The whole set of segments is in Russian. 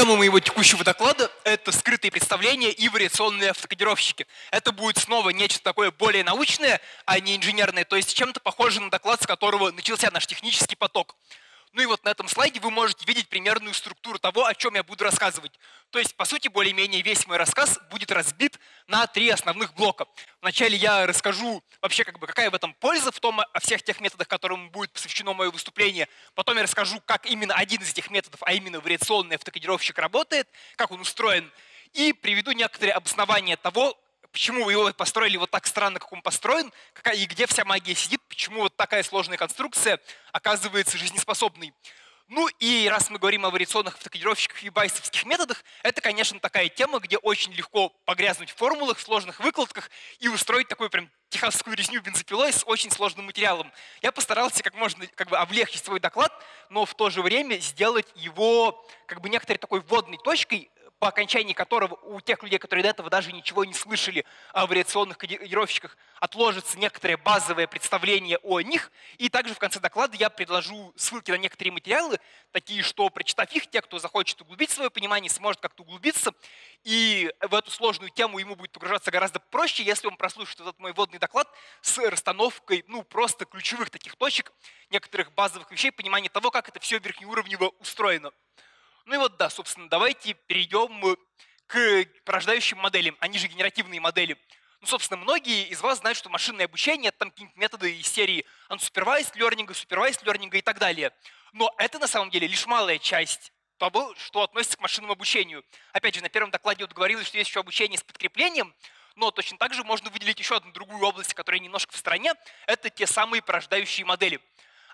Тема моего текущего доклада – это скрытые представления и вариационные автокодировщики. Это будет снова нечто такое более научное, а не инженерное, то есть чем-то похоже на доклад, с которого начался наш технический поток. Ну и вот на этом слайде вы можете видеть примерную структуру того, о чем я буду рассказывать. То есть, по сути, более-менее весь мой рассказ будет разбит на три основных блока. Вначале я расскажу вообще, как бы, какая в этом польза в том, о всех тех методах, которым будет посвящено мое выступление. Потом я расскажу, как именно один из этих методов, а именно вариационный автокодировщик работает, как он устроен. И приведу некоторые обоснования того, почему его построили вот так странно, как он построен, какая, и где вся магия сидит, почему вот такая сложная конструкция оказывается жизнеспособной. Ну и раз мы говорим о вариационных автокодировщиках и байсовских методах, это, конечно, такая тема, где очень легко погрязнуть в формулах, в сложных выкладках и устроить такую прям техасскую резню бензопилой с очень сложным материалом. Я постарался как можно как бы облегчить свой доклад, но в то же время сделать его как бы некоторой такой вводной точкой, по окончании которого у тех людей, которые до этого даже ничего не слышали о вариационных кодировщиках, отложится некоторое базовое представление о них. И также в конце доклада я предложу ссылки на некоторые материалы, такие, что, прочитав их, те, кто захочет углубить свое понимание, сможет как-то углубиться. И в эту сложную тему ему будет погружаться гораздо проще, если он прослушает этот мой вводный доклад с расстановкой ну, просто ключевых таких точек, некоторых базовых вещей, понимания того, как это все верхнеуровнево устроено. Ну и вот да, собственно, давайте перейдем к порождающим моделям, они же генеративные модели. Ну, собственно, многие из вас знают, что машинное обучение – это там какие-нибудь методы из серии unsupervised learning, supervised learning и так далее. Но это на самом деле лишь малая часть того, что относится к машинному обучению. Опять же, на первом докладе вот говорилось, что есть еще обучение с подкреплением, но точно так же можно выделить еще одну другую область, которая немножко в стороне. Это те самые порождающие модели.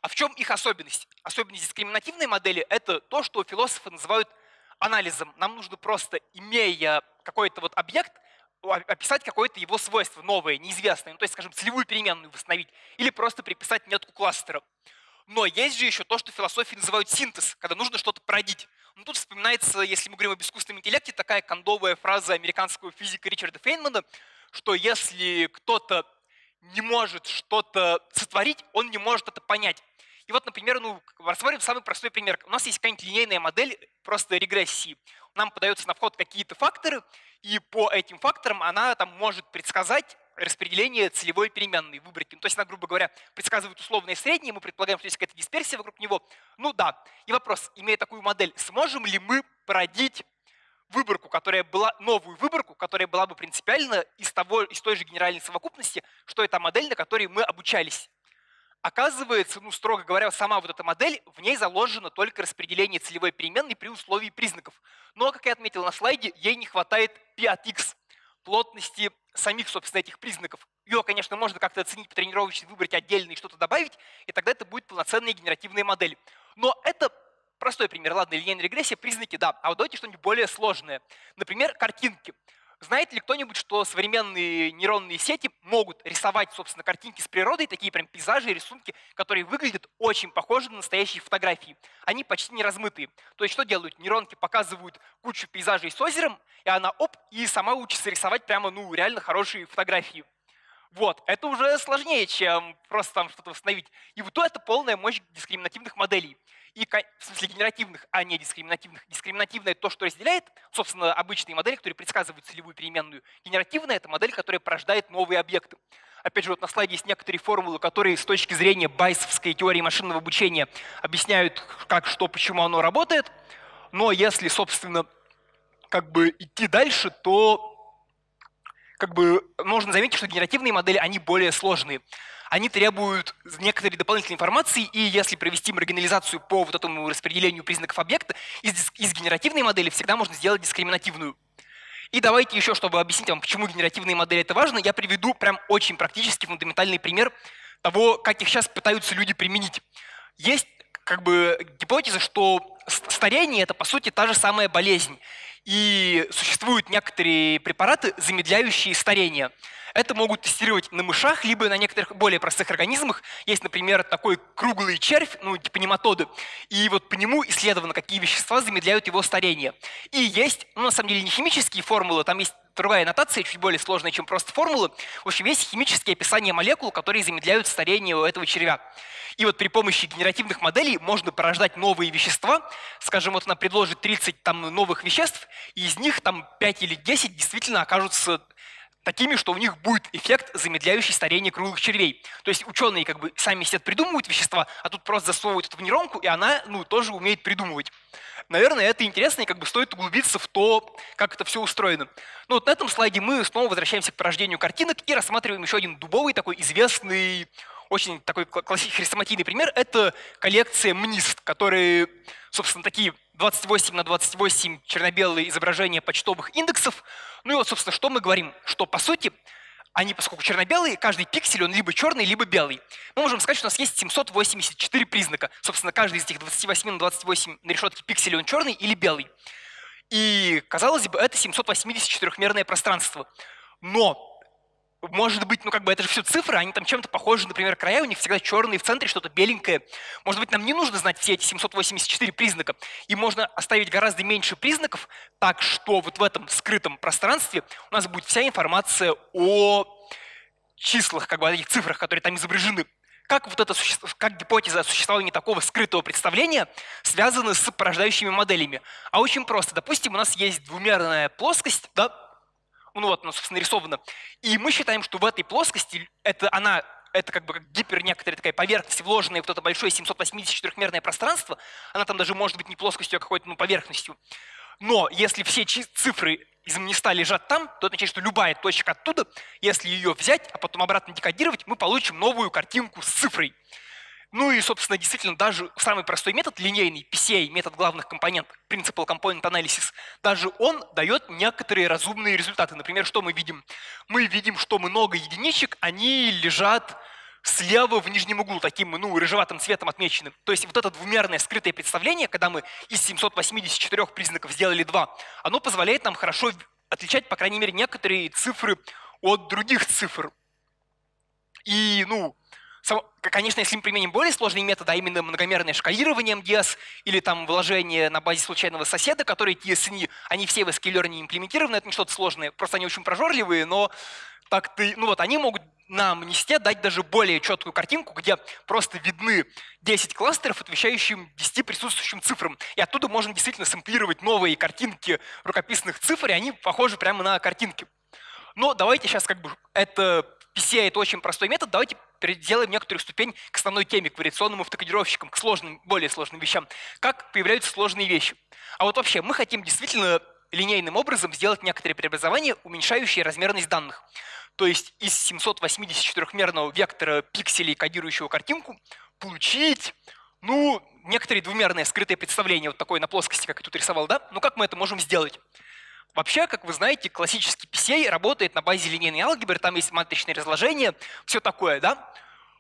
А в чем их особенность? Особенность дискриминативной модели – это то, что философы называют анализом. Нам нужно просто, имея какой-то вот объект, описать какое-то его свойство новое, неизвестное, ну, то есть, скажем, целевую переменную восстановить, или просто приписать метку кластера. Но есть же еще то, что философии называют синтез, когда нужно что-то породить. Ну, тут вспоминается, если мы говорим об искусственном интеллекте, такая кондовая фраза американского физика Ричарда Фейнмана, что если кто-то не может что-то сотворить, он не может это понять. И вот, например, ну, рассмотрим самый простой пример. У нас есть какая-нибудь линейная модель просто регрессии. Нам подаются на вход какие-то факторы, и по этим факторам она там может предсказать распределение целевой переменной выборки. Ну, то есть она, грубо говоря, предсказывает условное среднее, мы предполагаем, что есть какая-то дисперсия вокруг него. Ну да. И вопрос, имея такую модель, сможем ли мы породить выборку, которая была, новую выборку, которая была бы принципиально из, того, из той же генеральной совокупности, что это модель, на которой мы обучались. Оказывается, ну, строго говоря, сама вот эта модель, в ней заложено только распределение целевой переменной при условии признаков. Но, как я отметил на слайде, ей не хватает p от x, плотности самих, собственно, этих признаков. Ее, конечно, можно как-то оценить, потренировочно выбрать отдельно и что-то добавить, и тогда это будет полноценная генеративная модель. Но это простой пример. Ладно, линейная регрессия, признаки, да. А вот давайте что-нибудь более сложное. Например, картинки. Знает ли кто-нибудь, что современные нейронные сети могут рисовать, собственно, картинки с природой, такие прям пейзажи, рисунки, которые выглядят очень похожи на настоящие фотографии. Они почти не размытые. То есть что делают? Нейронки показывают кучу пейзажей с озером, и она оп, и сама учится рисовать прямо, ну, реально хорошие фотографии. Вот, это уже сложнее, чем просто там что-то восстановить. И вот это полная мощь дискриминативных моделей и, в смысле генеративных, а не дискриминативных. Дискриминативное – то, что разделяет, собственно, обычные модели, которые предсказывают целевую переменную. Генеративная – это модель, которая порождает новые объекты. Опять же, вот на слайде есть некоторые формулы, которые с точки зрения байсовской теории машинного обучения объясняют, как, что, почему оно работает. Но если, собственно, как бы идти дальше, то как бы можно заметить, что генеративные модели, они более сложные они требуют некоторой дополнительной информации, и если провести маргинализацию по вот этому распределению признаков объекта, из, из генеративной модели всегда можно сделать дискриминативную. И давайте еще, чтобы объяснить вам, почему генеративные модели это важно, я приведу прям очень практически фундаментальный пример того, как их сейчас пытаются люди применить. Есть как бы гипотеза, что старение это по сути та же самая болезнь. И существуют некоторые препараты, замедляющие старение. Это могут тестировать на мышах, либо на некоторых более простых организмах. Есть, например, такой круглый червь, ну, типа. И вот по нему исследовано, какие вещества замедляют его старение. И есть, ну, на самом деле, не химические формулы, там есть другая нотация, чуть более сложная, чем просто формулы. В общем, есть химические описания молекул, которые замедляют старение этого червя. И вот при помощи генеративных моделей можно порождать новые вещества. Скажем, вот она предложит 30 там, новых веществ, и из них там 5 или 10 действительно окажутся такими, что у них будет эффект, замедляющий старение круглых червей. То есть ученые как бы сами сидят, придумывают вещества, а тут просто засовывают это в нейронку, и она ну, тоже умеет придумывать. Наверное, это интересно, и как бы стоит углубиться в то, как это все устроено. Ну вот на этом слайде мы снова возвращаемся к порождению картинок и рассматриваем еще один дубовый такой известный очень такой классический хрестоматийный пример – это коллекция МНИСТ, которые, собственно, такие 28 на 28 черно-белые изображения почтовых индексов. Ну и вот, собственно, что мы говорим? Что, по сути, они, поскольку черно-белые, каждый пиксель, он либо черный, либо белый. Мы можем сказать, что у нас есть 784 признака. Собственно, каждый из этих 28 на 28 на решетке пикселей, он черный или белый. И, казалось бы, это 784-мерное пространство. Но может быть, ну как бы это же все цифры, они там чем-то похожи, например, края у них всегда черные, в центре что-то беленькое. Может быть, нам не нужно знать все эти 784 признака, и можно оставить гораздо меньше признаков, так что вот в этом скрытом пространстве у нас будет вся информация о числах, как бы о этих цифрах, которые там изображены. Как вот это как гипотеза о существовании такого скрытого представления связана с порождающими моделями? А очень просто. Допустим, у нас есть двумерная плоскость, да, ну вот, ну, собственно, нарисовано. И мы считаем, что в этой плоскости это она это как бы гипер некоторая такая поверхность, вложенная в это большое 784-мерное пространство. Она там даже может быть не плоскостью, а какой-то ну, поверхностью. Но если все цифры из места лежат там, то это означает, что любая точка оттуда, если ее взять, а потом обратно декодировать, мы получим новую картинку с цифрой. Ну и, собственно, действительно, даже самый простой метод, линейный, PCA, метод главных компонентов, Principal Component Analysis, даже он дает некоторые разумные результаты. Например, что мы видим? Мы видим, что много единичек, они лежат слева в нижнем углу, таким ну, рыжеватым цветом отмечены. То есть вот это двумерное скрытое представление, когда мы из 784 признаков сделали два, оно позволяет нам хорошо отличать, по крайней мере, некоторые цифры от других цифр. И, ну, Конечно, если мы применим более сложные методы, а именно многомерное шкалирование МДС или там вложение на базе случайного соседа, которые TSNI, они все в SQL не имплементированы, это не что-то сложное, просто они очень прожорливые, но так ты, ну вот они могут нам нести дать даже более четкую картинку, где просто видны 10 кластеров, отвечающим 10 присутствующим цифрам. И оттуда можно действительно сэмплировать новые картинки рукописных цифр, и они похожи прямо на картинки. Но давайте сейчас как бы это PCA это очень простой метод, давайте переделаем некоторую ступень к основной теме, к вариационным автокодировщикам, к сложным, более сложным вещам. Как появляются сложные вещи. А вот вообще мы хотим действительно линейным образом сделать некоторые преобразования, уменьшающие размерность данных. То есть из 784-мерного вектора пикселей, кодирующего картинку, получить ну, некоторые двумерные скрытые представления, вот такое на плоскости, как я тут рисовал, да? Ну как мы это можем сделать? Вообще, как вы знаете, классический PCA работает на базе линейной алгебры, там есть матричное разложение, все такое, да?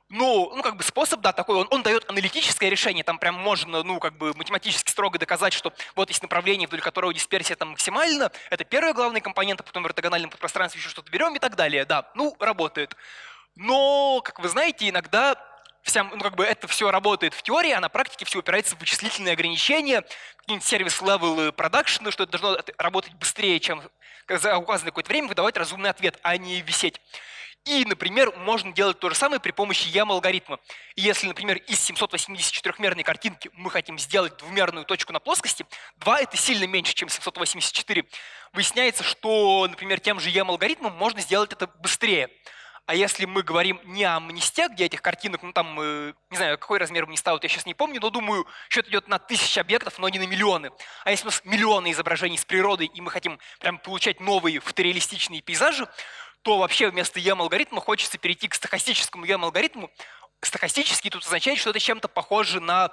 Ну, ну, как бы способ, да, такой, он, он дает аналитическое решение, там прям можно, ну, как бы математически строго доказать, что вот есть направление, вдоль которого дисперсия там максимальна, это первый главный компонент, а потом в ортогональном подпространстве еще что-то берем и так далее, да, ну, работает. Но, как вы знаете, иногда вся, ну, как бы это все работает в теории, а на практике все упирается в вычислительные ограничения, какие-нибудь service level продакшена, что это должно работать быстрее, чем за указанное какое-то время выдавать разумный ответ, а не висеть. И, например, можно делать то же самое при помощи EM-алгоритма. Если, например, из 784-мерной картинки мы хотим сделать двумерную точку на плоскости, 2 — это сильно меньше, чем 784. Выясняется, что, например, тем же EM-алгоритмом можно сделать это быстрее. А если мы говорим не о амнисте, где этих картинок, ну там, э, не знаю, какой размер амниста, вот я сейчас не помню, но думаю, счет идет на тысячи объектов, но не на миллионы. А если у нас миллионы изображений с природой, и мы хотим прям получать новые фотореалистичные пейзажи, то вообще вместо EM-алгоритма хочется перейти к стахастическому EM-алгоритму. Стахастический тут означает, что это чем-то похоже на,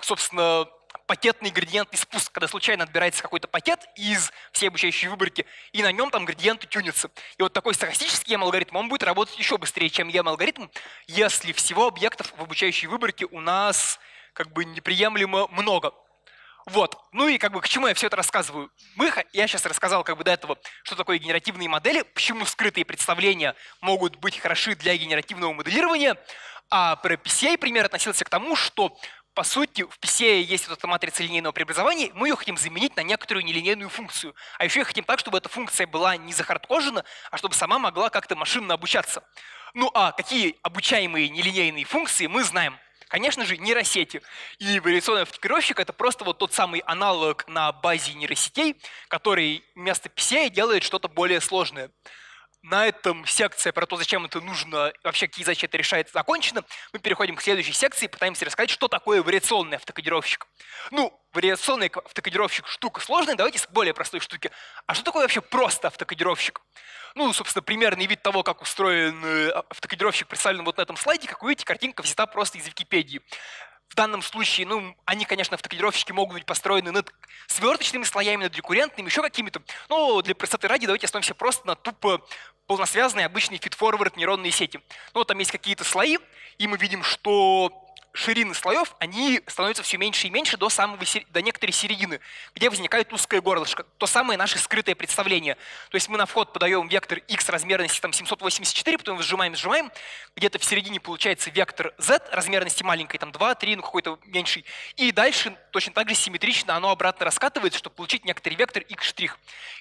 собственно, пакетный градиентный спуск, когда случайно отбирается какой-то пакет из всей обучающей выборки, и на нем там градиенты тюнятся. И вот такой стахастический EM-алгоритм, он будет работать еще быстрее, чем EM-алгоритм, если всего объектов в обучающей выборке у нас как бы неприемлемо много. Вот. Ну и как бы к чему я все это рассказываю? Мы, я сейчас рассказал как бы до этого, что такое генеративные модели, почему скрытые представления могут быть хороши для генеративного моделирования, а про PCA пример относился к тому, что по сути, в PCA есть вот эта матрица линейного преобразования, мы ее хотим заменить на некоторую нелинейную функцию. А еще хотим так, чтобы эта функция была не захардкожена, а чтобы сама могла как-то машинно обучаться. Ну а какие обучаемые нелинейные функции мы знаем? Конечно же, нейросети. И вариационный автокорректировщик — это просто вот тот самый аналог на базе нейросетей, который вместо PCA делает что-то более сложное на этом секция про то, зачем это нужно, вообще какие задачи это решает, закончена. Мы переходим к следующей секции и пытаемся рассказать, что такое вариационный автокодировщик. Ну, вариационный автокодировщик штука сложная, давайте с более простой штуки. А что такое вообще просто автокодировщик? Ну, собственно, примерный вид того, как устроен э, автокодировщик представлен вот на этом слайде. Как вы видите, картинка взята просто из Википедии. В данном случае, ну, они, конечно, автокодировщики могут быть построены над сверточными слоями, над рекуррентными, еще какими-то. Но для простоты ради давайте остановимся просто на тупо полносвязанные обычные feed-forward нейронные сети. Ну, там есть какие-то слои, и мы видим, что ширины слоев, они становятся все меньше и меньше до, самого, до некоторой середины, где возникает узкое горлышко. То самое наше скрытое представление. То есть мы на вход подаем вектор x размерности там, 784, потом сжимаем, сжимаем. Где-то в середине получается вектор z размерности маленькой, там 2, 3, ну какой-то меньший. И дальше точно так же симметрично оно обратно раскатывается, чтобы получить некоторый вектор x'.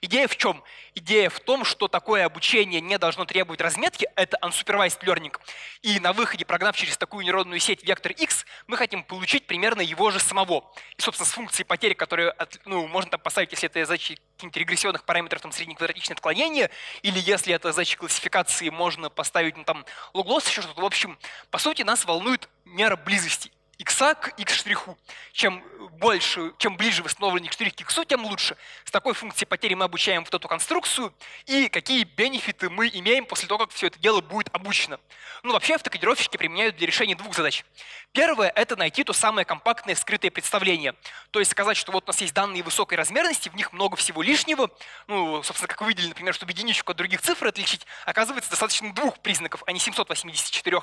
Идея в чем? Идея в том, что такое обучение не должно требовать разметки, это unsupervised learning. И на выходе, прогнав через такую нейронную сеть вектор x, x, мы хотим получить примерно его же самого. И, собственно, с функцией потери, которую ну, можно там поставить, если это задачи каких-нибудь регрессионных параметров, там, среднеквадратичное отклонение, или если это задачи классификации, можно поставить ну, там логлосс, еще что-то. В общем, по сути, нас волнует мера близости x к x штриху. Чем больше, чем ближе восстановленный штрих к x, тем лучше. С такой функцией потери мы обучаем вот эту конструкцию и какие бенефиты мы имеем после того, как все это дело будет обучено. Ну, вообще автокодировщики применяют для решения двух задач. Первое – это найти то самое компактное скрытое представление. То есть сказать, что вот у нас есть данные высокой размерности, в них много всего лишнего. Ну, собственно, как вы видели, например, чтобы единичку от других цифр отличить, оказывается достаточно двух признаков, а не 784.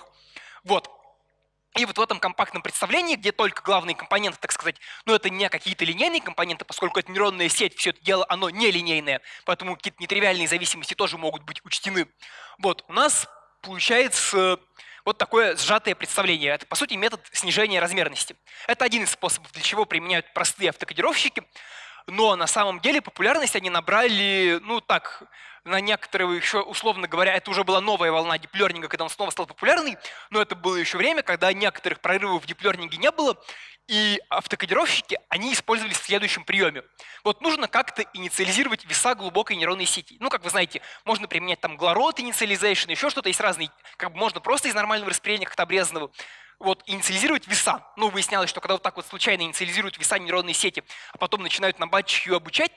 Вот. И вот в этом компактном представлении, где только главные компоненты, так сказать, но это не какие-то линейные компоненты, поскольку это нейронная сеть, все это дело, оно не линейное, поэтому какие-то нетривиальные зависимости тоже могут быть учтены. Вот, у нас получается вот такое сжатое представление. Это, по сути, метод снижения размерности. Это один из способов, для чего применяют простые автокодировщики но на самом деле популярность они набрали, ну так, на некоторые еще, условно говоря, это уже была новая волна диплернинга, когда он снова стал популярный, но это было еще время, когда некоторых прорывов в диплернинге не было, и автокодировщики, они использовались в следующем приеме. Вот нужно как-то инициализировать веса глубокой нейронной сети. Ну, как вы знаете, можно применять там глород инициализейшн, еще что-то, есть разные, как бы можно просто из нормального распределения как-то обрезанного вот, инициализировать веса. Ну, выяснялось, что когда вот так вот случайно инициализируют веса нейронной сети, а потом начинают на батчах ее обучать,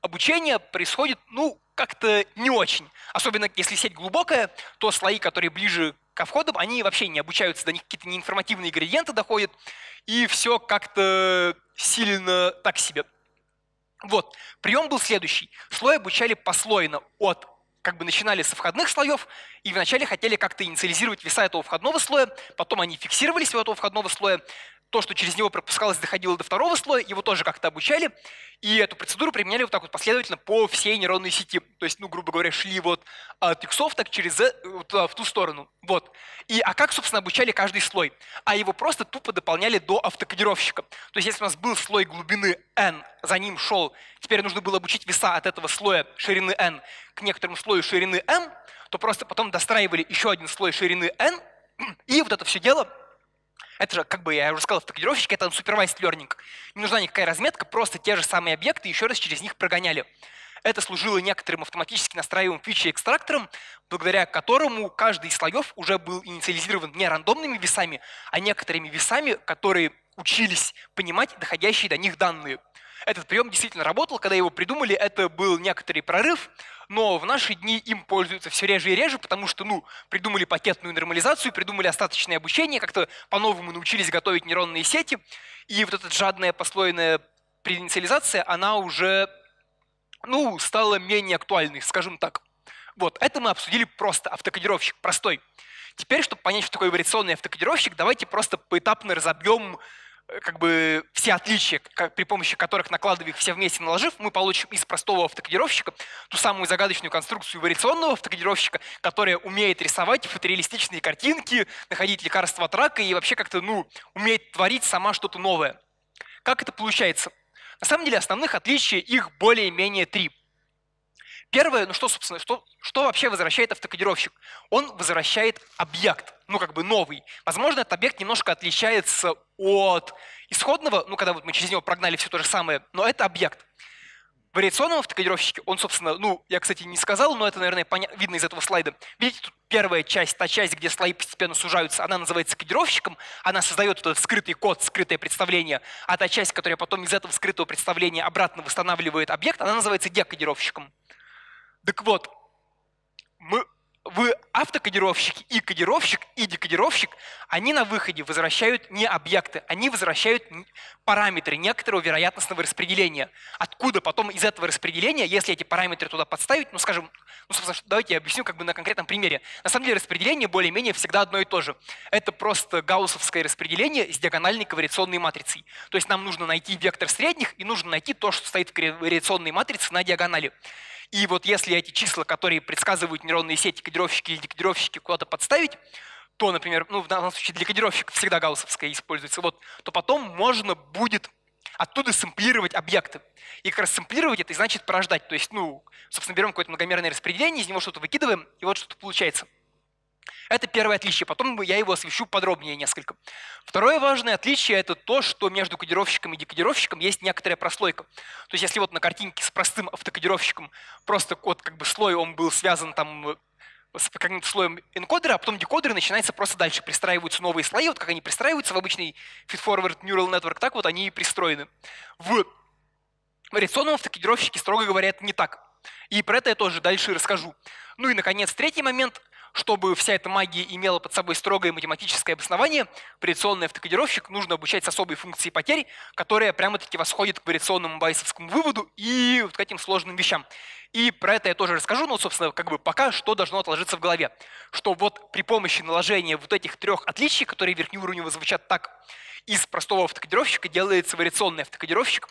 обучение происходит, ну, как-то не очень. Особенно если сеть глубокая, то слои, которые ближе ко входам, они вообще не обучаются, до них какие-то неинформативные градиенты доходят, и все как-то сильно так себе. Вот, прием был следующий. Слой обучали послойно от как бы начинали со входных слоев и вначале хотели как-то инициализировать веса этого входного слоя, потом они фиксировались у этого входного слоя, то, что через него пропускалось, доходило до второго слоя, его тоже как-то обучали, и эту процедуру применяли вот так вот последовательно по всей нейронной сети. То есть, ну, грубо говоря, шли вот от иксов так через вот, в ту сторону. Вот. И, а как, собственно, обучали каждый слой? А его просто тупо дополняли до автокодировщика. То есть, если у нас был слой глубины n, за ним шел, теперь нужно было обучить веса от этого слоя ширины n к некоторому слою ширины m, то просто потом достраивали еще один слой ширины n, и вот это все дело это же, как бы я уже сказал, автокодировщики — это unsupervised learning. Не нужна никакая разметка, просто те же самые объекты еще раз через них прогоняли. Это служило некоторым автоматически настраиваемым фичи-экстрактором, благодаря которому каждый из слоев уже был инициализирован не рандомными весами, а некоторыми весами, которые учились понимать доходящие до них данные. Этот прием действительно работал, когда его придумали, это был некоторый прорыв, но в наши дни им пользуются все реже и реже, потому что, ну, придумали пакетную нормализацию, придумали остаточное обучение, как-то по-новому научились готовить нейронные сети, и вот эта жадная послойная преинициализация, она уже, ну, стала менее актуальной, скажем так. Вот, это мы обсудили просто, автокодировщик простой. Теперь, чтобы понять, что такое вариационный автокодировщик, давайте просто поэтапно разобьем как бы все отличия, как, при помощи которых, накладывая их все вместе наложив, мы получим из простого автокодировщика ту самую загадочную конструкцию вариационного автокодировщика, которая умеет рисовать фотореалистичные картинки, находить лекарства от рака и вообще как-то, ну, умеет творить сама что-то новое. Как это получается? На самом деле основных отличий их более-менее три. Первое, ну что, собственно, что, что вообще возвращает автокодировщик? Он возвращает объект, ну как бы новый. Возможно, этот объект немножко отличается от исходного, ну когда вот мы через него прогнали все то же самое, но это объект. В вариационном автокодировщике, он, собственно, ну, я, кстати, не сказал, но это, наверное, поня- видно из этого слайда. Видите, тут первая часть, та часть, где слои постепенно сужаются, она называется кодировщиком, она создает этот скрытый код, скрытое представление, а та часть, которая потом из этого скрытого представления обратно восстанавливает объект, она называется декодировщиком. Так вот, мы, вы автокодировщик и кодировщик, и декодировщик, они на выходе возвращают не объекты, они возвращают параметры некоторого вероятностного распределения. Откуда потом из этого распределения, если эти параметры туда подставить, ну скажем, ну, давайте я объясню как бы на конкретном примере. На самом деле распределение более-менее всегда одно и то же. Это просто гауссовское распределение с диагональной ковариационной матрицей. То есть нам нужно найти вектор средних и нужно найти то, что стоит в ковариационной матрице на диагонали. И вот если эти числа, которые предсказывают нейронные сети, кодировщики или декодировщики куда-то подставить, то, например, ну, в данном случае для кодировщиков всегда гауссовская используется, вот, то потом можно будет оттуда сэмплировать объекты. И как раз сэмплировать это и значит порождать. То есть, ну, собственно, берем какое-то многомерное распределение, из него что-то выкидываем, и вот что-то получается. Это первое отличие, потом я его освещу подробнее несколько. Второе важное отличие – это то, что между кодировщиком и декодировщиком есть некоторая прослойка. То есть если вот на картинке с простым автокодировщиком просто код, как бы слой, он был связан там с каким-то слоем энкодера, а потом декодеры начинается просто дальше. Пристраиваются новые слои, вот как они пристраиваются в обычный feed-forward neural network, так вот они и пристроены. В вариационном автокодировщике, строго говоря, это не так. И про это я тоже дальше расскажу. Ну и, наконец, третий момент чтобы вся эта магия имела под собой строгое математическое обоснование, вариационный автокодировщик нужно обучать с особой функцией потерь, которая прямо-таки восходит к вариационному байсовскому выводу и вот к этим сложным вещам. И про это я тоже расскажу, но, собственно, как бы пока что должно отложиться в голове. Что вот при помощи наложения вот этих трех отличий, которые верхнеуровнево звучат так, из простого автокодировщика делается вариационный автокодировщик.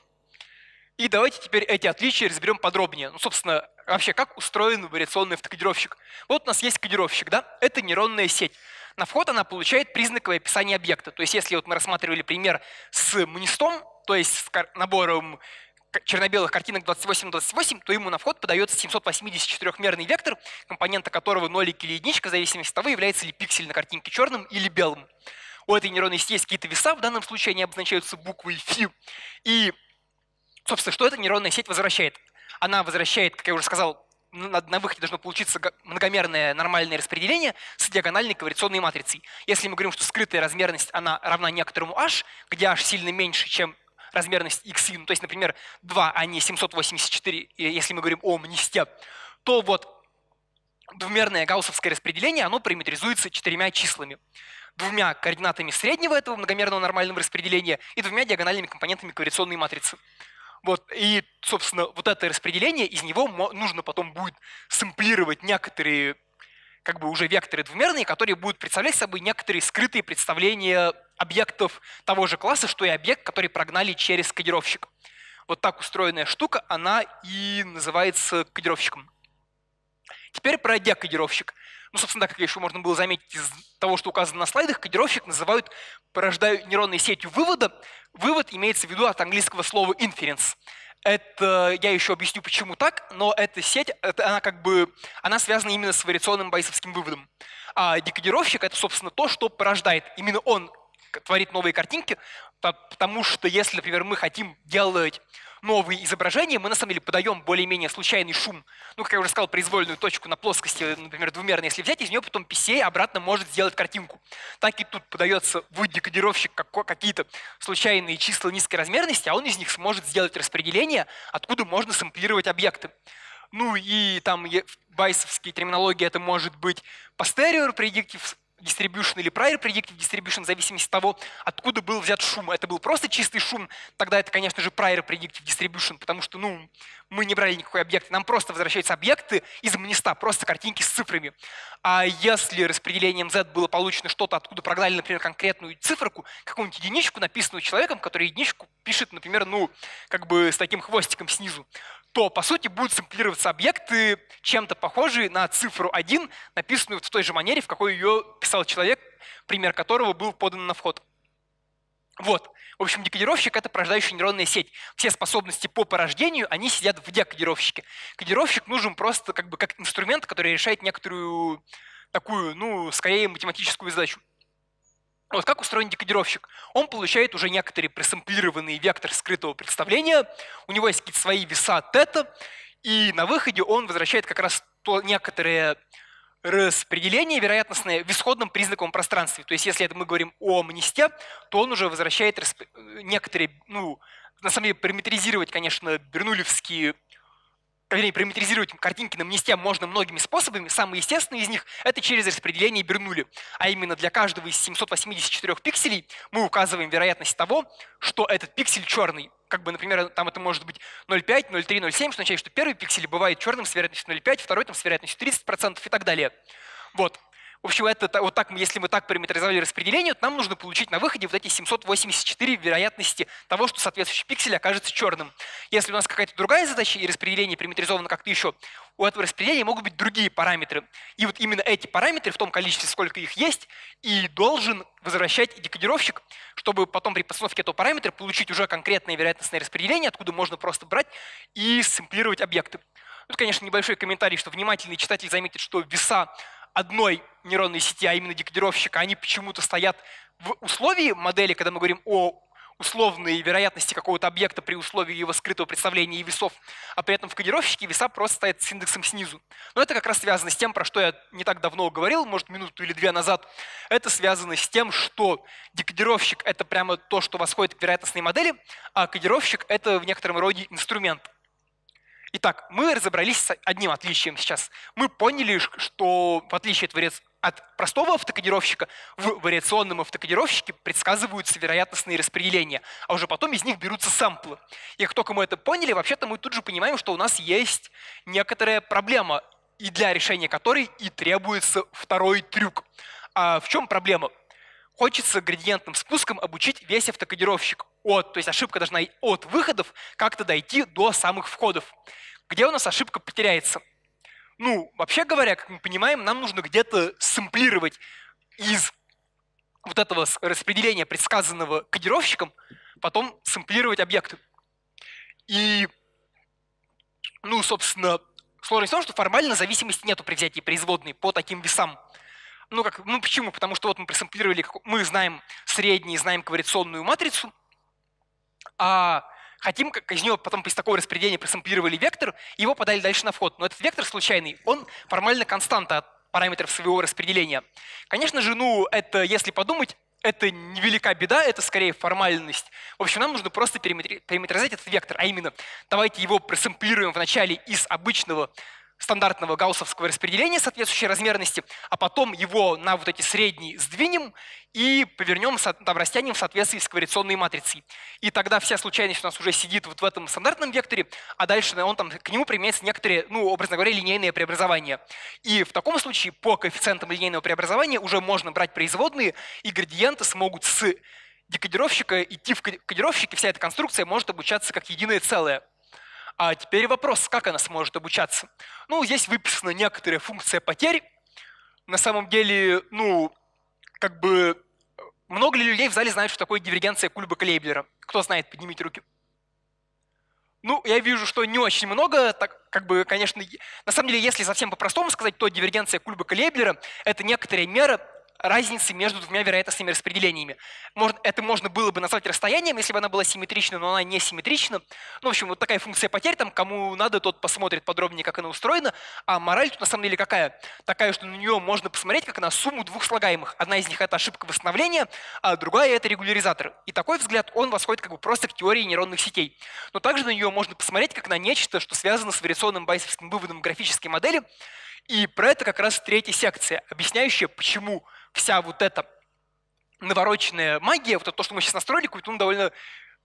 И давайте теперь эти отличия разберем подробнее. Ну, собственно, вообще, как устроен вариационный автокодировщик. Вот у нас есть кодировщик, да? Это нейронная сеть. На вход она получает признаковое описание объекта. То есть, если вот мы рассматривали пример с мнистом, то есть с набором черно-белых картинок 28-28, то ему на вход подается 784-мерный вектор, компонента которого нолик или единичка, в зависимости от того, является ли пиксель на картинке черным или белым. У этой нейронной сети есть какие-то веса, в данном случае они обозначаются буквой φ. И Собственно, что эта нейронная сеть возвращает? Она возвращает, как я уже сказал, на, на выходе должно получиться многомерное нормальное распределение с диагональной ковариационной матрицей. Если мы говорим, что скрытая размерность она равна некоторому h, где h сильно меньше, чем размерность x, ну, то есть, например, 2, а не 784, если мы говорим о мнисте, то вот двумерное гауссовское распределение, оно параметризуется четырьмя числами. Двумя координатами среднего этого многомерного нормального распределения и двумя диагональными компонентами ковариационной матрицы. Вот, и, собственно, вот это распределение, из него нужно потом будет сэмплировать некоторые как бы уже векторы двумерные, которые будут представлять собой некоторые скрытые представления объектов того же класса, что и объект, который прогнали через кодировщик. Вот так устроенная штука, она и называется кодировщиком. Теперь про декодировщик. Ну, собственно, как еще можно было заметить из того, что указано на слайдах, кодировщик называют порождают нейронной сетью вывода. Вывод имеется в виду от английского слова inference. Это, я еще объясню, почему так, но эта сеть, это, она как бы, она связана именно с вариационным байсовским выводом. А декодировщик – это, собственно, то, что порождает. Именно он творит новые картинки, потому что если, например, мы хотим делать новые изображения, мы на самом деле подаем более-менее случайный шум. Ну, как я уже сказал, произвольную точку на плоскости, например, двумерной, если взять, из нее потом PCA обратно может сделать картинку. Так и тут подается в декодировщик какие-то случайные числа низкой размерности, а он из них сможет сделать распределение, откуда можно сэмплировать объекты. Ну и там в байсовской терминологии это может быть posterior predictive distribution или prior predictive distribution, в зависимости от того, откуда был взят шум. Это был просто чистый шум, тогда это, конечно же, prior predictive distribution, потому что ну, мы не брали никакой объект, нам просто возвращаются объекты из мониста, просто картинки с цифрами. А если распределением z было получено что-то, откуда прогнали, например, конкретную циферку, какую-нибудь единичку, написанную человеком, который единичку пишет, например, ну, как бы с таким хвостиком снизу, то, по сути, будут сэмплироваться объекты, чем-то похожие на цифру 1, написанную в той же манере, в какой ее писал человек, пример которого был подан на вход. Вот. В общем, декодировщик — это порождающая нейронная сеть. Все способности по порождению, они сидят в декодировщике. Кодировщик нужен просто как бы как инструмент, который решает некоторую такую, ну, скорее математическую задачу. Вот как устроен декодировщик? Он получает уже некоторый пресэмплированный вектор скрытого представления, у него есть какие-то свои веса тета, и на выходе он возвращает как раз то некоторое распределение вероятностное в исходном признаковом пространстве. То есть если это мы говорим о мнисте, то он уже возвращает некоторые, ну, на самом деле параметризировать, конечно, бернулевские вернее, параметризировать картинки на мнисте можно многими способами. Самый естественный из них – это через распределение Бернули. А именно для каждого из 784 пикселей мы указываем вероятность того, что этот пиксель черный. Как бы, например, там это может быть 0,5, 0,3, 0,7, что означает, что первый пиксель бывает черным с вероятностью 0,5, второй там с вероятностью 30% и так далее. Вот. В общем, это, вот так, если мы так параметризовали распределение, то нам нужно получить на выходе вот эти 784 вероятности того, что соответствующий пиксель окажется черным. Если у нас какая-то другая задача и распределение параметризовано как-то еще, у этого распределения могут быть другие параметры. И вот именно эти параметры в том количестве, сколько их есть, и должен возвращать декодировщик, чтобы потом при постановке этого параметра получить уже конкретное вероятностное распределение, откуда можно просто брать и сэмплировать объекты. Тут, конечно, небольшой комментарий, что внимательный читатель заметит, что веса одной нейронной сети, а именно декодировщика, они почему-то стоят в условии модели, когда мы говорим о условной вероятности какого-то объекта при условии его скрытого представления и весов, а при этом в кодировщике веса просто стоят с индексом снизу. Но это как раз связано с тем, про что я не так давно говорил, может минуту или две назад. Это связано с тем, что декодировщик — это прямо то, что восходит к вероятностной модели, а кодировщик — это в некотором роде инструмент. Итак, мы разобрались с одним отличием сейчас. Мы поняли, что в отличие от, вари... от простого автокодировщика, в вариационном автокодировщике предсказываются вероятностные распределения, а уже потом из них берутся самплы. И как только мы это поняли, вообще-то мы тут же понимаем, что у нас есть некоторая проблема, и для решения которой и требуется второй трюк. А в чем проблема? Хочется градиентным спуском обучить весь автокодировщик от, то есть ошибка должна от выходов как-то дойти до самых входов. Где у нас ошибка потеряется? Ну, вообще говоря, как мы понимаем, нам нужно где-то сэмплировать из вот этого распределения, предсказанного кодировщиком, потом сэмплировать объекты. И, ну, собственно, сложность в том, что формально зависимости нету при взятии производной по таким весам. Ну, как, ну почему? Потому что вот мы пресэмплировали, мы знаем средний, знаем ковариационную матрицу, а хотим, как из него потом из такого распределения пресэмплировали вектор, его подали дальше на вход. Но этот вектор случайный, он формально константа от параметров своего распределения. Конечно же, ну, это, если подумать, это невелика беда, это скорее формальность. В общем, нам нужно просто периметризовать этот вектор, а именно давайте его пресэмплируем вначале из обычного стандартного гауссовского распределения соответствующей размерности, а потом его на вот эти средние сдвинем и повернем, там, растянем в соответствии с ковариационной матрицей. И тогда вся случайность у нас уже сидит вот в этом стандартном векторе, а дальше он, там, к нему применяется некоторые, ну, образно говоря, линейные преобразования. И в таком случае по коэффициентам линейного преобразования уже можно брать производные, и градиенты смогут с декодировщика идти в кодировщик, вся эта конструкция может обучаться как единое целое. А теперь вопрос, как она сможет обучаться? Ну, здесь выписана некоторая функция потерь. На самом деле, ну, как бы, много ли людей в зале знают, что такое дивергенция Кульба-Клейблера? Кто знает, поднимите руки. Ну, я вижу, что не очень много, так как бы, конечно, на самом деле, если совсем по-простому сказать, то дивергенция Кульба-Клейблера – это некоторая мера разницы между двумя вероятностными распределениями. Может, это можно было бы назвать расстоянием, если бы она была симметрична, но она не симметрична. Ну, в общем, вот такая функция потерь, там, кому надо, тот посмотрит подробнее, как она устроена. А мораль тут на самом деле какая? Такая, что на нее можно посмотреть как на сумму двух слагаемых. Одна из них – это ошибка восстановления, а другая – это регуляризатор. И такой взгляд, он восходит как бы просто к теории нейронных сетей. Но также на нее можно посмотреть как на нечто, что связано с вариационным байсовским выводом графической модели, И про это как раз третья секция, объясняющая, почему вся вот эта навороченная магия, вот это то, что мы сейчас настроили, какую-то ну, довольно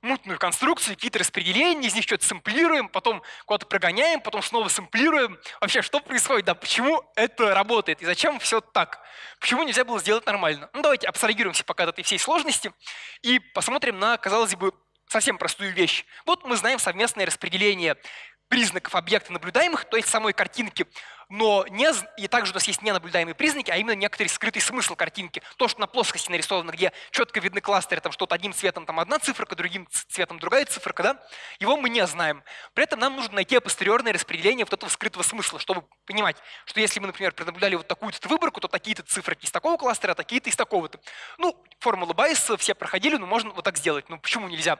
мутную конструкцию, какие-то распределения, из них что-то сэмплируем, потом куда-то прогоняем, потом снова сэмплируем. Вообще, что происходит? Да, почему это работает? И зачем все так? Почему нельзя было сделать нормально? Ну, давайте абстрагируемся пока от этой всей сложности и посмотрим на, казалось бы, совсем простую вещь. Вот мы знаем совместное распределение признаков объекта наблюдаемых, то есть самой картинки, но не, и также у нас есть ненаблюдаемые признаки, а именно некоторый скрытый смысл картинки. То, что на плоскости нарисовано, где четко видны кластеры, там что-то одним цветом там одна циферка, другим цветом другая циферка, да, его мы не знаем. При этом нам нужно найти апостериорное распределение вот этого скрытого смысла, чтобы понимать, что если мы, например, наблюдали вот такую-то выборку, то такие-то циферки из такого кластера, а такие-то из такого-то. Ну, формулу Байеса все проходили, но можно вот так сделать. Ну, почему нельзя?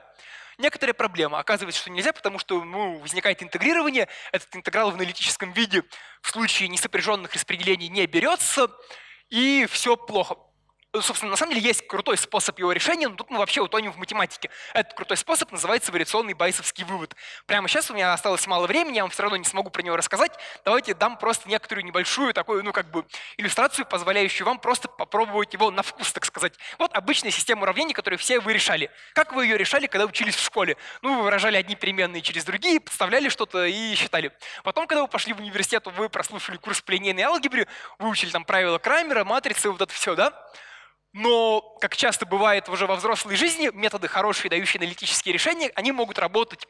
Некоторая проблема. Оказывается, что нельзя, потому что ну, возникает интегрирование, этот интеграл в аналитическом виде в случае несопряженных распределений не берется, и все плохо собственно, на самом деле есть крутой способ его решения, но тут мы вообще утонем в математике. Этот крутой способ называется вариационный байсовский вывод. Прямо сейчас у меня осталось мало времени, я вам все равно не смогу про него рассказать. Давайте дам просто некоторую небольшую такую, ну как бы, иллюстрацию, позволяющую вам просто попробовать его на вкус, так сказать. Вот обычная система уравнений, которую все вы решали. Как вы ее решали, когда учились в школе? Ну, вы выражали одни переменные через другие, подставляли что-то и считали. Потом, когда вы пошли в университет, вы прослушали курс по линейной алгебре, выучили там правила Крамера, матрицы, вот это все, да? Но, как часто бывает уже во взрослой жизни, методы хорошие, дающие аналитические решения, они могут работать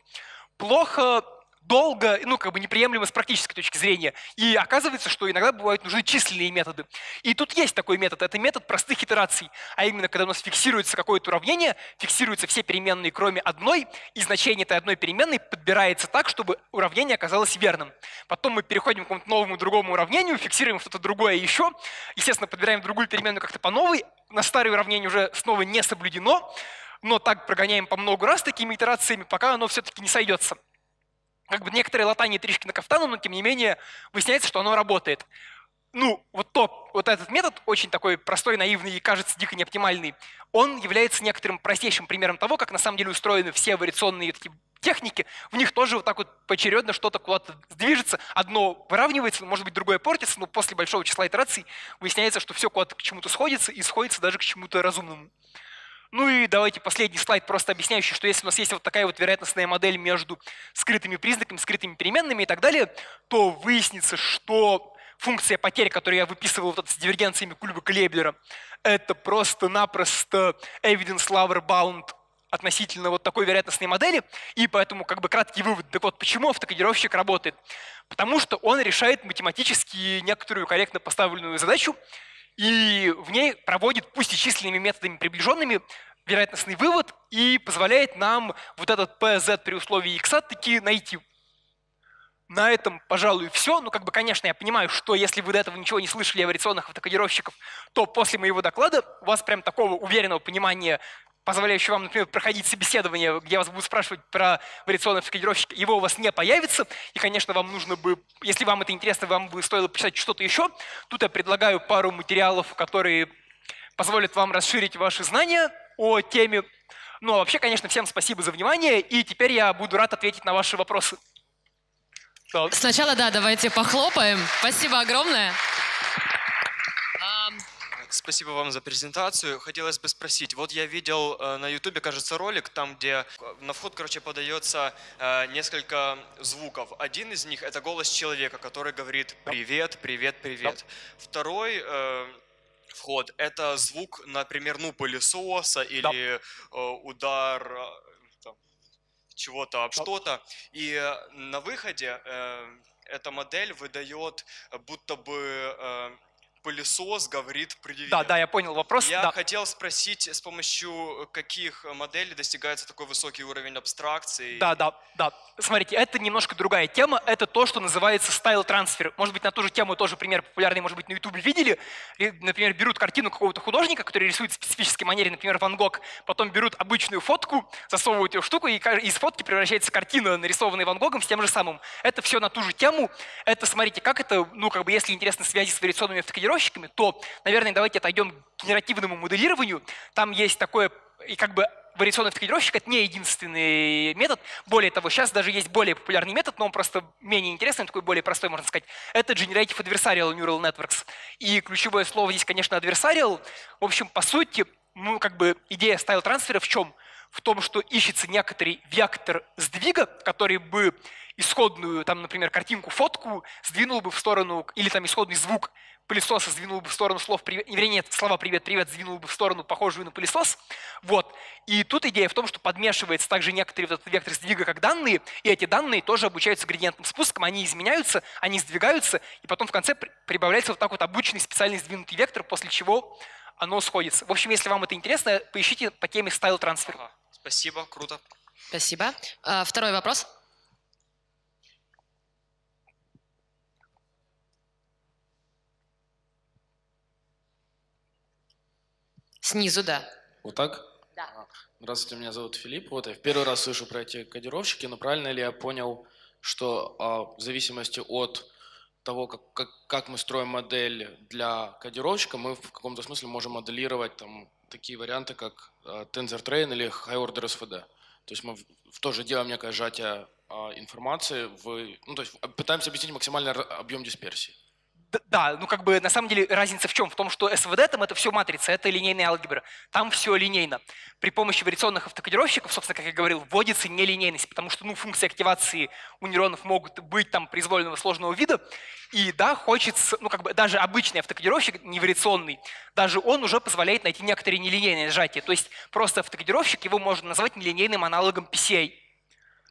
плохо, долго, ну, как бы неприемлемо с практической точки зрения. И оказывается, что иногда бывают нужны численные методы. И тут есть такой метод. Это метод простых итераций. А именно, когда у нас фиксируется какое-то уравнение, фиксируются все переменные, кроме одной, и значение этой одной переменной подбирается так, чтобы уравнение оказалось верным. Потом мы переходим к какому-то новому другому уравнению, фиксируем что-то другое еще. Естественно, подбираем другую переменную как-то по новой. На старое уравнение уже снова не соблюдено но так прогоняем по много раз такими итерациями, пока оно все-таки не сойдется как бы некоторые латания тришки на кафтану, но тем не менее выясняется, что оно работает. Ну, вот, то, вот этот метод, очень такой простой, наивный и кажется дико неоптимальный, он является некоторым простейшим примером того, как на самом деле устроены все вариационные такие техники. В них тоже вот так вот поочередно что-то куда-то движется. Одно выравнивается, может быть, другое портится, но после большого числа итераций выясняется, что все куда-то к чему-то сходится и сходится даже к чему-то разумному. Ну и давайте последний слайд, просто объясняющий, что если у нас есть вот такая вот вероятностная модель между скрытыми признаками, скрытыми переменными и так далее, то выяснится, что функция потерь, которую я выписывал вот с дивергенциями Кульба-Клейблера, это просто-напросто evidence lover bound относительно вот такой вероятностной модели, и поэтому как бы краткий вывод, так вот почему автокодировщик работает? Потому что он решает математически некоторую корректно поставленную задачу, и в ней проводит, пусть и численными методами приближенными, вероятностный вывод и позволяет нам вот этот PZ при условии x таки найти. На этом, пожалуй, все. Ну, как бы, конечно, я понимаю, что если вы до этого ничего не слышали о вариационных автокодировщиков, то после моего доклада у вас прям такого уверенного понимания позволяющий вам, например, проходить собеседование, где вас будут спрашивать про вариационный кодировщик, его у вас не появится. И, конечно, вам нужно бы, если вам это интересно, вам бы стоило почитать что-то еще. Тут я предлагаю пару материалов, которые позволят вам расширить ваши знания о теме. Ну, а вообще, конечно, всем спасибо за внимание, и теперь я буду рад ответить на ваши вопросы. Сначала, да, давайте похлопаем. Спасибо огромное. Спасибо вам за презентацию. Хотелось бы спросить, вот я видел э, на ютубе, кажется, ролик, там, где на вход, короче, подается э, несколько звуков. Один из них – это голос человека, который говорит «привет, привет, привет». Второй э, вход – это звук, например, ну, пылесоса или удар чего-то об что-то. И на выходе эта модель выдает будто бы пылесос говорит привет. Да, да, я понял вопрос. Я да. хотел спросить, с помощью каких моделей достигается такой высокий уровень абстракции? Да, да, да. Смотрите, это немножко другая тема. Это то, что называется стайл трансфер. Может быть, на ту же тему тоже пример популярный, может быть, на ютубе видели. Например, берут картину какого-то художника, который рисует в специфической манере, например, Ван Гог, потом берут обычную фотку, засовывают ее в штуку, и из фотки превращается картина, нарисованная Ван Гогом, с тем же самым. Это все на ту же тему. Это, смотрите, как это, ну, как бы, если интересно связи с вариационными автокодировками, моделировщиками, то, наверное, давайте отойдем к генеративному моделированию. Там есть такое и как бы вариационный автокодировщик — это не единственный метод. Более того, сейчас даже есть более популярный метод, но он просто менее интересный, такой более простой, можно сказать. Это Generative Adversarial Neural Networks. И ключевое слово здесь, конечно, adversarial. В общем, по сути, ну, как бы идея стайл-трансфера в чем? В том, что ищется некоторый вектор сдвига, который бы исходную, там, например, картинку, фотку сдвинул бы в сторону, или там исходный звук пылесоса сдвинул бы в сторону слов привет, вернее, нет, слова «привет, привет» сдвинул бы в сторону, похожую на пылесос. Вот. И тут идея в том, что подмешивается также некоторый вот этот вектор сдвига как данные, и эти данные тоже обучаются градиентным спуском, они изменяются, они сдвигаются, и потом в конце прибавляется вот так вот обученный специальный сдвинутый вектор, после чего оно сходится. В общем, если вам это интересно, поищите по теме стайл трансфер. Спасибо, круто. Спасибо. А, второй вопрос. Снизу, да. Вот так? Да. Здравствуйте, меня зовут Филипп. Вот я в первый раз слышу про эти кодировщики, но правильно ли я понял, что а, в зависимости от того, как, как, как мы строим модель для кодировщика, мы в каком-то смысле можем моделировать там, такие варианты, как а, TensorTrain или High Order SVD. То есть мы в, в тоже делаем некое сжатие а, информации, в, ну, то есть пытаемся объяснить максимальный объем дисперсии. Да, ну как бы на самом деле разница в чем? В том, что СВД там это все матрица, это линейная алгебра. Там все линейно. При помощи вариационных автокодировщиков, собственно, как я говорил, вводится нелинейность, потому что ну, функции активации у нейронов могут быть там произвольного сложного вида. И да, хочется, ну как бы даже обычный автокодировщик, не вариационный, даже он уже позволяет найти некоторые нелинейные сжатия. То есть просто автокодировщик, его можно назвать нелинейным аналогом PCA.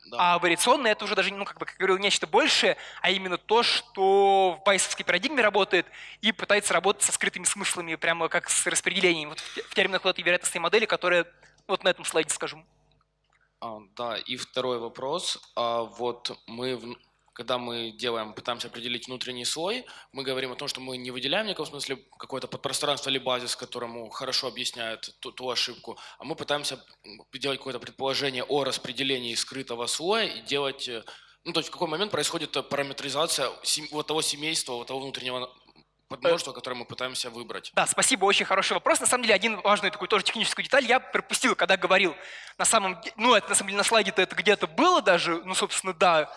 Да. А вариационный это уже даже, ну, как бы, как говорил, нечто большее, а именно то, что в байсовской парадигме работает и пытается работать со скрытыми смыслами, прямо как с распределением. Вот в терминах вот этой вероятностной модели, которая вот на этом слайде скажем. А, да, и второй вопрос. А, вот мы в когда мы делаем, пытаемся определить внутренний слой, мы говорим о том, что мы не выделяем в никаком смысле какое-то подпространство или базис, которому хорошо объясняет ту, ту ошибку, а мы пытаемся делать какое-то предположение о распределении скрытого слоя и делать, э, ну то есть в какой момент происходит параметризация вот того семейства, вот того внутреннего множество, которое мы пытаемся выбрать. Да, спасибо, очень хороший вопрос. На самом деле, один важный такой тоже техническую деталь я пропустил, когда говорил. На самом ну, это на самом деле на слайде-то это где-то было даже, ну, собственно, да,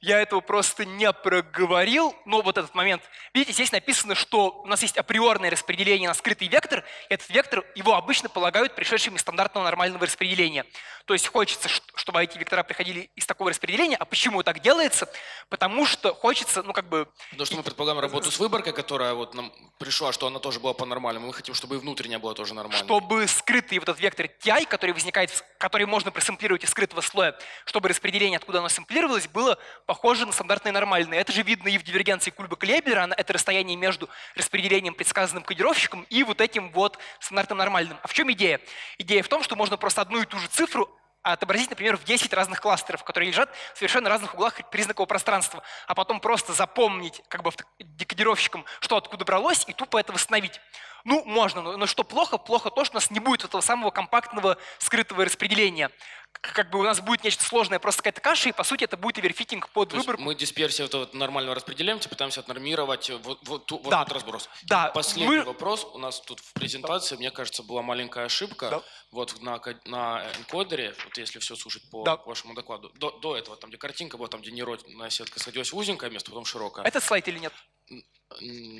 я этого просто не проговорил, но вот этот момент. Видите, здесь написано, что у нас есть априорное распределение на скрытый вектор. Этот вектор, его обычно полагают пришедшим из стандартного нормального распределения. То есть хочется, чтобы эти вектора приходили из такого распределения. А почему так делается? Потому что хочется, ну как бы... Потому что мы предполагаем работу с выборкой, которая вот нам пришла, что она тоже была по-нормальному. Мы хотим, чтобы и внутренняя была тоже нормальной. Чтобы скрытый вот этот вектор TI, который возникает, который можно просэмплировать из скрытого слоя, чтобы распределение, откуда оно сэмплировалось, было похоже на стандартное нормальное. Это же видно и в дивергенции Кульба-Клейбера, это расстояние между распределением, предсказанным кодировщиком, и вот этим вот стандартным нормальным. А в чем идея? Идея в том, что можно просто одну и ту же цифру отобразить, например, в 10 разных кластеров, которые лежат в совершенно разных углах признакового пространства, а потом просто запомнить как бы декодировщиком, что откуда бралось, и тупо это восстановить. Ну, можно, но, но что плохо? Плохо то, что у нас не будет этого самого компактного скрытого распределения. Как бы у нас будет нечто сложное, просто какая-то каша, и по сути это будет оверфитинг под то выбор. мы дисперсию вот нормального распределяем, типа пытаемся отнормировать вот, вот, вот да. этот разброс. Да. Последний мы... вопрос. У нас тут в презентации, мне кажется, была маленькая ошибка. Да. Вот на, на энкодере, вот если все слушать по да. вашему докладу, до, до этого, там где картинка была, там где нейронная сетка садилась в узенькое место, потом широкое. Это слайд или нет?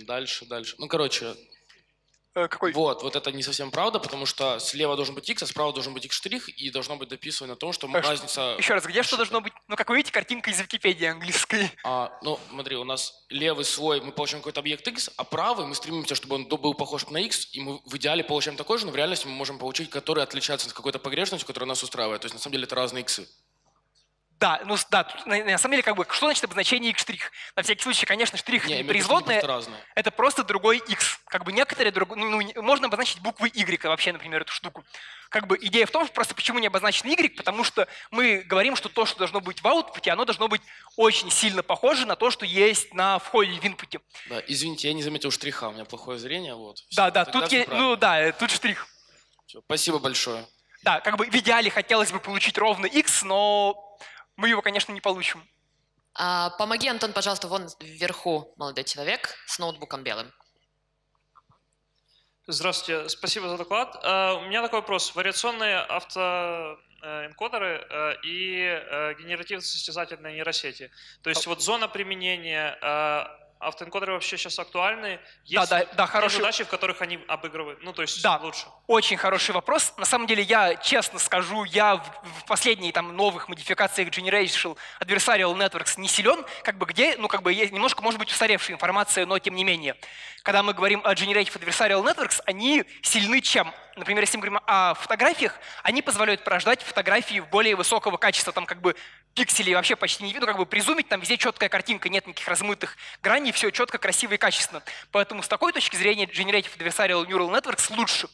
Дальше, дальше. Ну, короче, какой? Вот, вот это не совсем правда, потому что слева должен быть x, а справа должен быть x штрих, и должно быть дописано о том, что а разница... Еще раз, где что должно быть? Ну, как вы видите, картинка из Википедии английской. А, ну, смотри, у нас левый слой, мы получаем какой-то объект x, а правый мы стремимся, чтобы он был похож на x, и мы в идеале получаем такой же, но в реальности мы можем получить, который отличается от какой-то погрешностью, которая нас устраивает. То есть, на самом деле, это разные иксы. Да, ну да, тут, на, на самом деле, как бы, что значит обозначение x штрих? На всякий случай, конечно, штрих не, не производная, разное. это просто другой x. Как бы некоторые друг, ну, ну, можно обозначить буквы y вообще, например, эту штуку. Как бы идея в том, просто почему не обозначен y, потому что мы говорим, что то, что должно быть в аутпуте, оно должно быть очень сильно похоже на то, что есть на входе в инпуте. Да, извините, я не заметил штриха, у меня плохое зрение, вот. Все, да, да, тут я, ну да, тут штрих. Все, спасибо большое. Да, как бы в идеале хотелось бы получить ровно x, но мы его, конечно, не получим. А, помоги, Антон, пожалуйста, вон вверху молодой человек с ноутбуком белым. Здравствуйте, спасибо за доклад. Э, У меня такой вопрос. Вариационные автоэнкодеры э, и э, генеративно-состязательные нейросети. То есть вот зона применения э, автоэнкодеры вообще сейчас актуальны? Есть да, да, те хороший- задачи, в которых они обыгрывают? Ну, то есть Да. лучше. Очень хороший вопрос. На самом деле, я честно скажу, я в, в последней там новых модификациях Generational Adversarial Networks не силен, как бы где, ну как бы есть немножко, может быть, устаревшая информация, но тем не менее. Когда мы говорим о Generative Adversarial Networks, они сильны чем? Например, если мы говорим о фотографиях, они позволяют порождать фотографии более высокого качества, там как бы пикселей вообще почти не видно, как бы призумить, там везде четкая картинка, нет никаких размытых граней, все четко, красиво и качественно. Поэтому с такой точки зрения Generative Adversarial Neural Networks лучше.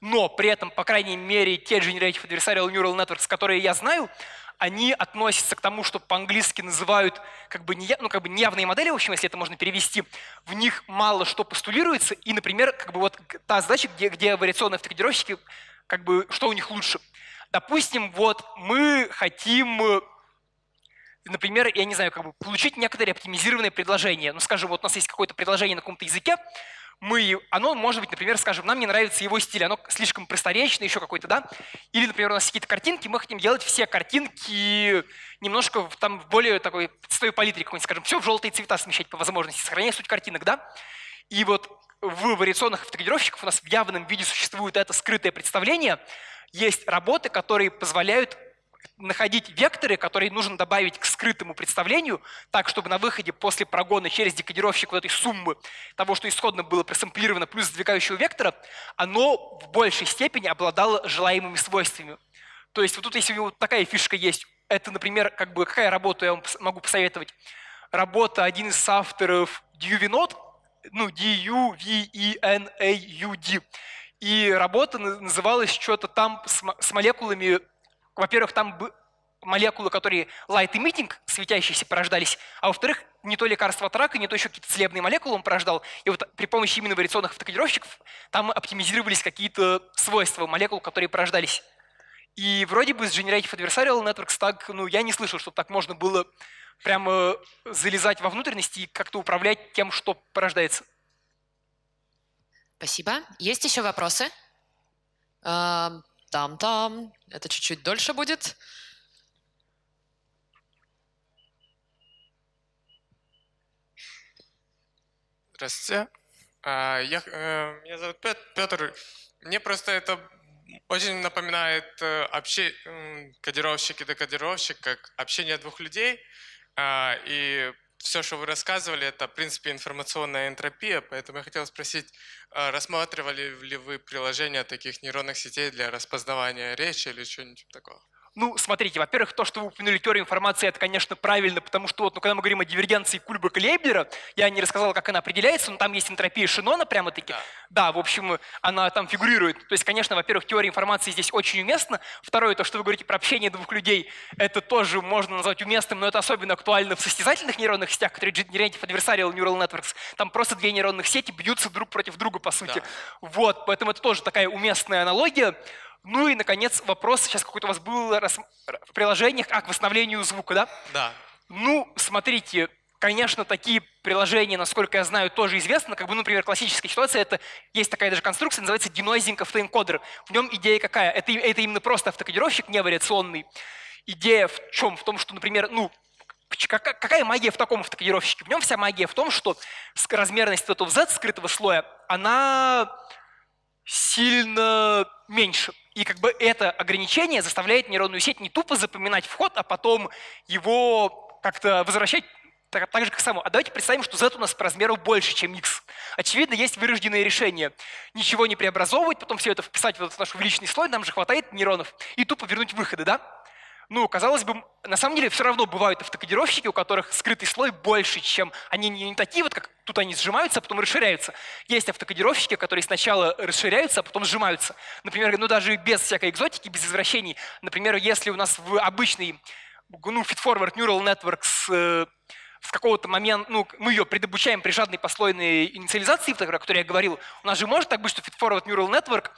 Но при этом, по крайней мере, те Generative Adversarial Neural Networks, которые я знаю, они относятся к тому, что по-английски называют как бы, не, ну, как бы неявные модели, в общем, если это можно перевести. В них мало что постулируется, и, например, как бы вот та задача, где, где вариационные автокодировщики, как бы, что у них лучше. Допустим, вот мы хотим э, например, я не знаю, как бы получить некоторые оптимизированные предложения. Ну, скажем, вот у нас есть какое-то предложение на каком-то языке, мы, оно может быть, например, скажем, нам не нравится его стиль, оно слишком просторечное, еще какой-то, да? Или, например, у нас какие-то картинки, мы хотим делать все картинки немножко там в более такой цветовой палитре какой-нибудь, скажем, все в желтые цвета смещать по возможности, сохраняя суть картинок, да? И вот в вариационных автокодировщиках у нас в явном виде существует это скрытое представление. Есть работы, которые позволяют находить векторы, которые нужно добавить к скрытому представлению, так, чтобы на выходе после прогона через декодировщик вот этой суммы того, что исходно было просэмплировано, плюс сдвигающего вектора, оно в большей степени обладало желаемыми свойствами. То есть вот тут, если у него такая фишка есть, это, например, как бы какая работа я вам могу посоветовать? Работа один из авторов Duvinode, ну, D-U-V-E-N-A-U-D. И работа на- называлась что-то там с молекулами во-первых, там молекулы, которые light emitting, светящиеся, порождались, а во-вторых, не то лекарство от рака, не то еще какие-то целебные молекулы он порождал. И вот при помощи именно вариационных автокодировщиков там оптимизировались какие-то свойства молекул, которые порождались. И вроде бы с Generative Adversarial Networks так, ну, я не слышал, что так можно было прямо залезать во внутренности и как-то управлять тем, что порождается. Спасибо. Есть еще вопросы? Там-там. Это чуть-чуть дольше будет. Здравствуйте. А, Я, э, меня зовут Пет- Петр. Мне просто это очень напоминает э, обще... кодировщик и декодировщик, как общение двух людей. А, И все, что вы рассказывали, это, в принципе, информационная энтропия. Поэтому я хотел спросить, а рассматривали ли вы приложения таких нейронных сетей для распознавания речи или что-нибудь такого? Ну, смотрите, во-первых, то, что вы упомянули теорию информации, это, конечно, правильно, потому что вот, ну, когда мы говорим о дивергенции Кульбака-Лейблера, я не рассказал, как она определяется, но там есть энтропия Шинона прямо-таки. Да. Да, в общем, она там фигурирует. То есть, конечно, во-первых, теория информации здесь очень уместна. Второе, то, что вы говорите про общение двух людей, это тоже можно назвать уместным, но это особенно актуально в состязательных нейронных сетях, которые Generative Adversarial Neural Networks. Там просто две нейронных сети бьются друг против друга, по сути. Да. Вот, поэтому это тоже такая уместная аналогия. Ну и, наконец, вопрос, сейчас какой-то у вас был в приложениях, а, к восстановлению звука, да? Да. Ну, смотрите, конечно, такие приложения, насколько я знаю, тоже известны. Как бы, ну, например, классическая ситуация, это есть такая даже конструкция, называется denoising автоэнкодер. В нем идея какая? Это, это именно просто автокодировщик, не вариационный. Идея в чем? В том, что, например, ну, какая магия в таком автокодировщике? В нем вся магия в том, что размерность этого Z, скрытого слоя, она сильно меньше. И как бы это ограничение заставляет нейронную сеть не тупо запоминать вход, а потом его как-то возвращать так, так же, как само. А давайте представим, что z у нас по размеру больше, чем x. Очевидно, есть вырожденное решение. Ничего не преобразовывать, потом все это вписать в этот наш увеличенный слой, нам же хватает нейронов, и тупо вернуть выходы, да? Ну, казалось бы, на самом деле все равно бывают автокодировщики, у которых скрытый слой больше, чем они не, не такие вот, как тут они сжимаются, а потом расширяются. Есть автокодировщики, которые сначала расширяются, а потом сжимаются. Например, ну даже без всякой экзотики, без извращений. Например, если у нас в обычный ну, feed-forward neural networks э, в какого-то момента, ну, мы ее предобучаем при жадной послойной инициализации, о которой я говорил, у нас же может так быть, что feed-forward neural network,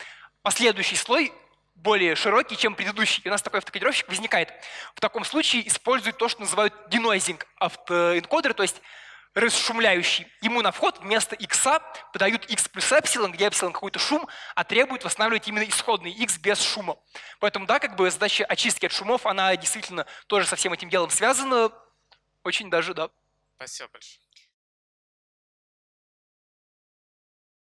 последующий слой более широкий, чем предыдущий. И у нас такой автокодировщик возникает. В таком случае используют то, что называют denoising автоэнкодеры, то есть расшумляющий. Ему на вход вместо x подают x плюс эпсилон, где эпсилон какой-то шум, а требует восстанавливать именно исходный x без шума. Поэтому да, как бы задача очистки от шумов, она действительно тоже со всем этим делом связана. Очень даже, да. Спасибо большое.